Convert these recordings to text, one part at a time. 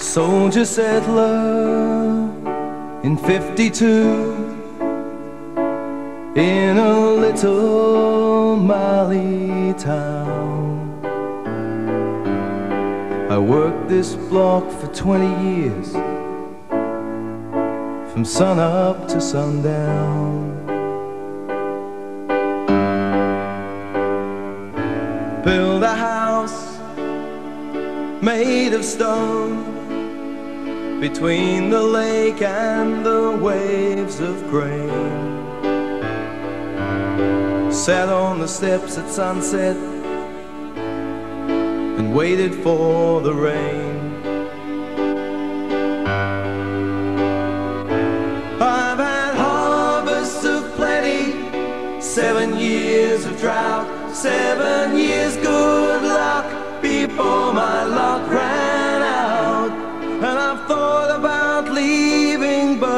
soldier settler in 52 in a little Mallee town. I worked this block for 20 years from sun up to sundown. Build a house made of stone between the lake and the waves of grain. Sat on the steps at sunset and waited for the rain. I've had harvests of plenty, seven years of drought, seven years good luck before my luck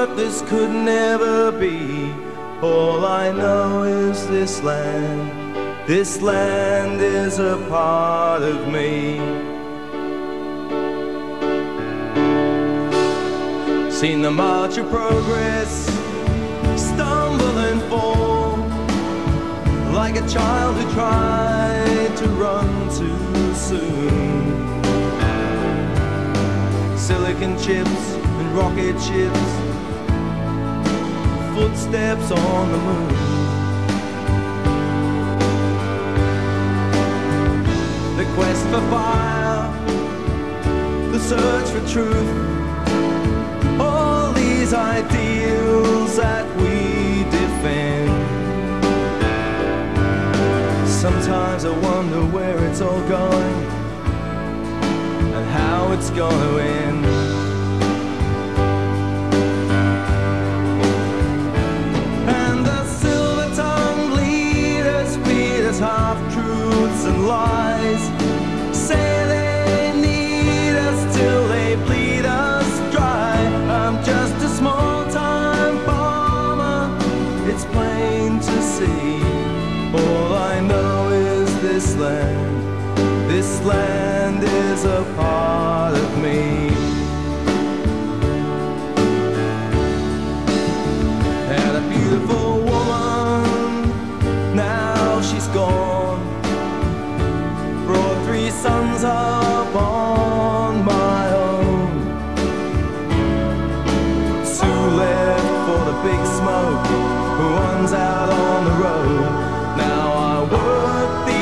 but this could never be. All I know is this land, this land is a part of me. Seen the march of progress stumble and fall like a child who tried to run too soon. Silicon chips and rocket ships, footsteps on the moon. The quest for fire, the search for truth, all these ideals that we defend. Sometimes I wonder where it's all going and how it's gonna end. This land, this land is a part of me. Had a beautiful woman, now she's gone. Brought three sons up on my own. Two left for the big smoke, one's out on the road. Now I work these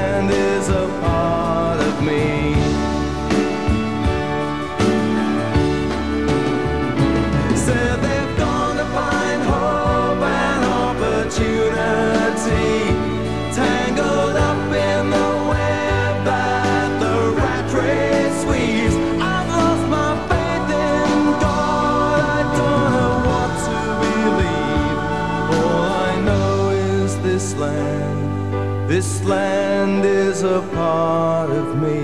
This land is a part of me.